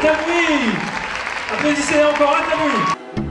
Tamoui Applaudissez encore à Tamoui